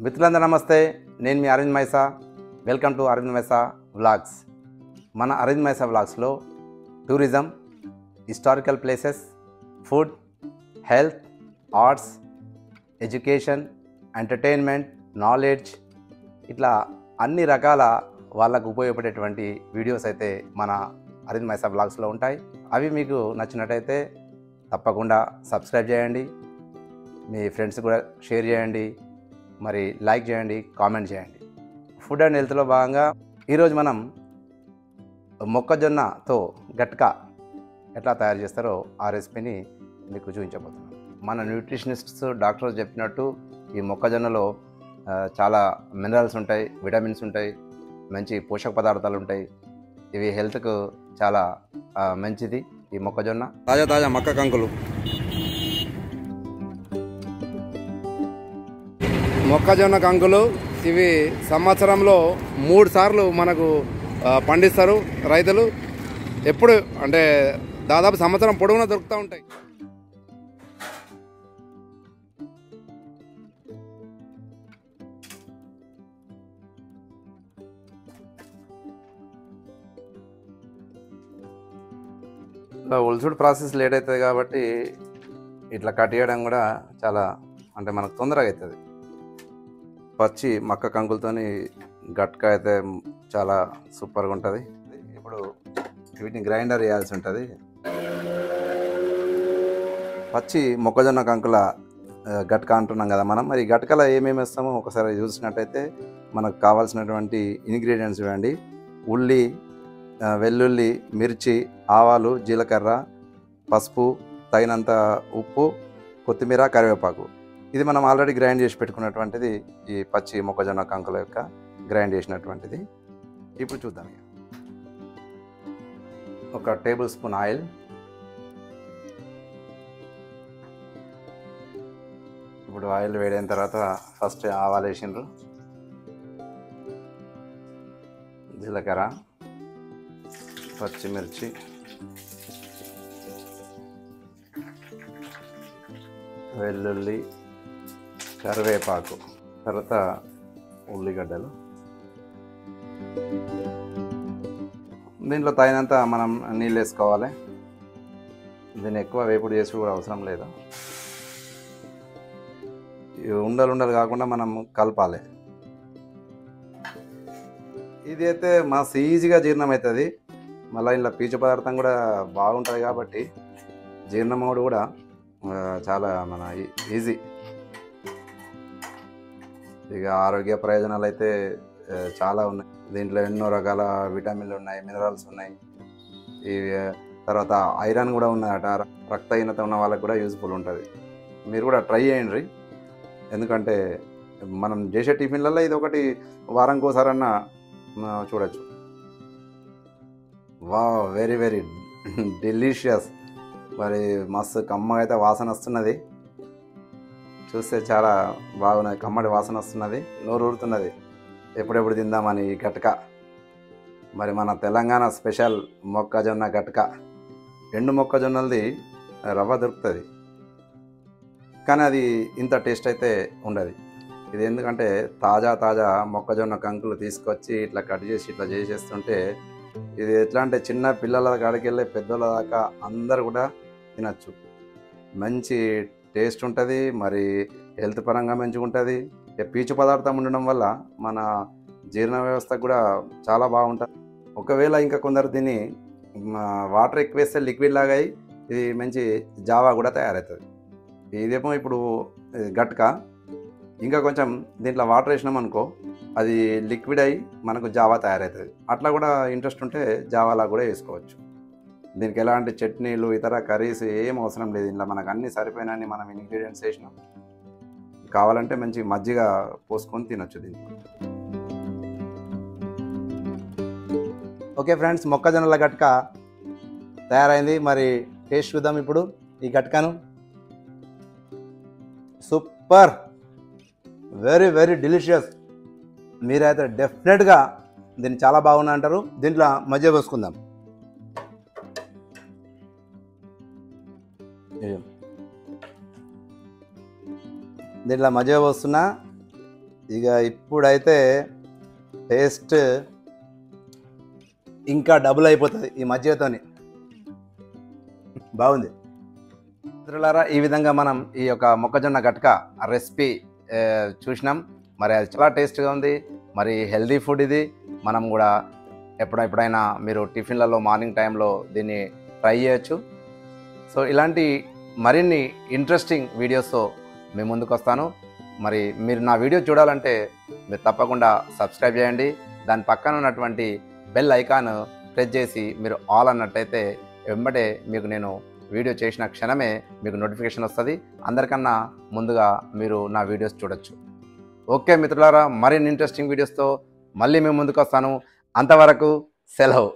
మిత్రులందరూ నమస్తే. నేను మీ Aravind Maisa. Welcome to Aravind Maisa vlogs. మన Arvind మైసా వ్లాగ్స్లో tourism historical places food health arts education entertainment knowledge ఇట్లా అన్ని రకాల వాళ్ళకు ఉపయోగపడేటువంటి వీడియోస్ అయితే మన అరవింద్ మైసా వ్లాగ్స్లో ఉంటాయి. అవి మీకు నచ్చినట్టయితే తప్పకుండా సబ్స్క్రైబ్ చేయండి. మీ ఫ్రెండ్స్ కూడా షేర్ చేయండి. మరి లైక్ చేయండి కామెంట్ చేయండి. ఫుడ్ అండ్ హెల్త్లో భాగంగా ఈరోజు మనం మొక్కజొన్నతో గట్కా ఎట్లా తయారు చేస్తారో ఆ రెసిపీని మీకు చూపించబోతున్నాం. మన న్యూట్రిషనిస్ట్స్ డాక్టర్స్ చెప్పినట్టు ఈ మొక్కజొన్నలో చాలా మినరల్స్ ఉంటాయి విటమిన్స్ ఉంటాయి మంచి పోషక పదార్థాలు ఉంటాయి. ఇవి హెల్త్కు చాలా మంచిది ఈ మొక్కజొన్న. తాజా తాజా మక్క కంకులు. మొక్కజొన్న కంకులు ఇవి సంవత్సరంలో మూడు సార్లు మనకు పండిస్తారు రైతులు. ఎప్పుడు అంటే దాదాపు సంవత్సరం పొడవునా దొరుకుతూ ఉంటాయి. ఉల్సుడు ప్రాసెస్ లేట్ అవుతుంది కాబట్టి ఇట్లా కట్ చేయడం కూడా చాలా అంటే మనకు తొందరగా అవుతుంది. పచ్చి మక్క కంకులతోని గట్క అయితే చాలా సూపర్గా ఉంటుంది. ఇప్పుడు వీటిని గ్రైండర్ చేయాల్సి ఉంటుంది. పచ్చి మొక్కజొన్న కంకుల గట్క అంటున్నాం కదా మనం. మరి గట్కలో ఏమేమి వేస్తామో ఒకసారి చూసినట్టయితే మనకు కావాల్సినటువంటి ఇంగ్రీడియంట్స్ చూడండి. ఉల్లి వెల్లుల్లి మిర్చి ఆవాలు జీలకర్ర పసుపు తగినంత ఉప్పు కొత్తిమీర కరివేపాకు. ఇది మనం ఆల్రెడీ గ్రైండ్ చేసి పెట్టుకున్నటువంటిది ఈ పచ్చి మొక్కజొన్న కంకుల యొక్క గ్రైండ్ చేసినటువంటిది. ఇప్పుడు చూద్దాం ఒక టేబుల్ స్పూన్ ఆయిల్. ఇప్పుడు ఆయిల్ వేడైన తర్వాత ఫస్ట్ ఆవాలు వేసిండ్రు. జీలకర్ర పచ్చిమిర్చి. వెల్లుల్లి కరివేపాకు తర్వాత ఉల్లిగడ్డలు. దీంట్లో తగినంత మనం నీళ్ళు వేసుకోవాలి. దీన్ని ఎక్కువ వేపుడు చేసి కూడా అవసరం లేదు. ఉండలు ఉండలు కాకుండా మనం కలపాలి. ఇది అయితే మస్తు ఈజీగా జీర్ణం అవుతుంది. మళ్ళీ ఇలా పీచు పదార్థం కూడా బాగుంటుంది కాబట్టి జీర్ణమవుడు కూడా చాలా మన ఈ- ఈజీ. ఇక ఆరోగ్య ప్రయోజనాలు అయితే చాలా ఉన్నాయి. దీంట్లో ఎన్నో రకాల విటమిన్లు ఉన్నాయి మినరల్స్ ఉన్నాయి. ఇవి తర్వాత ఐరన్ కూడా ఉన్నదట. రక్తహీనత ఉన్న వాళ్ళకి కూడా యూజ్ఫుల్ ఉంటుంది. మీరు కూడా ట్రై చేయండి. ఎందుకంటే మనం చేసే టిఫిన్లలో ఇది ఒకటి వారంకి ఒకసారన్నా చూడొచ్చు. వా వెరీ వెరీ డెలిషియస్. మరి మస్తు కమ్మగా అయితే వాసన వస్తున్నది. చూస్తే చాలా బాగున్నది కమ్మడి వాసన వస్తున్నది నోరు ఊరుతున్నది. ఎప్పుడెప్పుడు తిందామని ఈ గట్క? మరి మన తెలంగాణ స్పెషల్ మొక్కజొన్న గట్క. ఎండు మొక్కజొన్నలది రవ్వ దొరుకుతుంది. కానీ అది ఇంత టేస్ట్ అయితే ఉండదు. ఇది ఎందుకంటే తాజా తాజా మొక్కజొన్న కంకులు తీసుకొచ్చి ఇట్లా కట్ చేసి ఇట్లా చేసేస్తుంటే ఇది ఎట్లా అంటే చిన్న పిల్లల కాడికి వెళ్ళే పెద్దోళ్ళ దాకా అందరు కూడా తినచ్చు. మంచి టేస్ట్ ఉంటుంది మరి హెల్త్ పరంగా మంచిగా ఉంటుంది ఇక పీచు పదార్థం ఉండడం వల్ల మన జీర్ణ వ్యవస్థ కూడా చాలా బాగుంటుంది. ఒకవేళ ఇంకా కొందరు దీన్ని వాటర్ ఎక్కువ వేస్తే లిక్విడ్ లాగా ఇది మంచి జావా కూడా తయారవుతుంది. ఇదేమో ఇప్పుడు గట్క. ఇంకా కొంచెం దీంట్లో వాటర్ వేసినాం అనుకో అది లిక్విడ్ అయి మనకు జావా తయారవుతుంది. అట్లా కూడా ఇంట్రెస్ట్ ఉంటే జావాలా కూడా వేసుకోవచ్చు. దీనికి ఎలాంటి చట్నీలు ఇతర కర్రీస్ ఏం అవసరం లేదు. ఇంట్లో మనకు అన్ని సరిపోయినాన్ని మనం ఇంగ్రీడియంట్స్ వేసినాం. కావాలంటే మంచి మజ్జిగ పోసుకొని తినొచ్చు దీంట్లో ఓకే ఫ్రెండ్స్ మొక్కజొన్నల గట్క తయారైంది. మరి టేస్ట్ చూద్దాం ఇప్పుడు ఈ గట్కను. సూపర్! Very very delicious. మీరైతే డెఫినెట్గా దీన్ని చాలా బాగున్నా అంటారు దీంట్లో మజ్జిగ పోసుకుందాం. ఇది. దీంట్లో మధ్య పోస్తున్నా. ఇక ఇప్పుడైతే టేస్ట్ ఇంకా డబుల్ అయిపోతుంది ఈ మధ్యతోని బాగుంది. మిత్రులారా ఈ విధంగా మనం ఈ యొక్క మొక్కజొన్న గట్క రెసిపీ చూసినాం. మరి అది చాలా టేస్ట్గా ఉంది. మరి హెల్దీ ఫుడ్ ఇది. మనం కూడా ఎప్పుడెప్పుడైనా మీరు టిఫిన్లలో మార్నింగ్ టైంలో దీన్ని ట్రై చేయొచ్చు. సో ఇలాంటి మరిన్ని ఇంట్రెస్టింగ్ వీడియోస్తో మేము ముందుకు వస్తాను. మరి మీరు నా వీడియో చూడాలంటే మీరు తప్పకుండా సబ్స్క్రైబ్ చేయండి. దాని పక్కన ఉన్నటువంటి బెల్ ఐకాన్ ప్రెస్ చేసి మీరు ఆల్ అన్నట్టయితే వెంబడే మీకు నేను వీడియో చేసిన క్షణమే మీకు నోటిఫికేషన్ వస్తుంది. అందరికన్నా ముందుగా మీరు నా వీడియోస్ చూడొచ్చు. ఓకే మిత్రులారా మరిన్ని ఇంట్రెస్టింగ్ వీడియోస్తో మళ్ళీ మేము ముందుకు వస్తాను. అంతవరకు సెలవు.